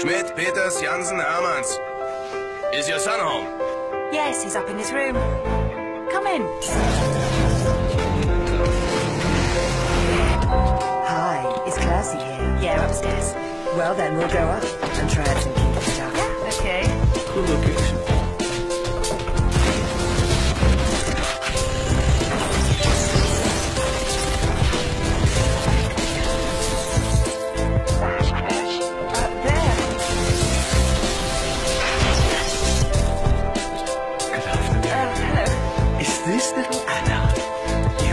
Schmidt, Peters, Jansen, Hermans. Is your son home? Yes, he's up in his room. Come in. Hi, is Classy here? Yeah, upstairs. Well then, we'll go up and try out some kinky stuff. Okay. Cool looking. this little Anna.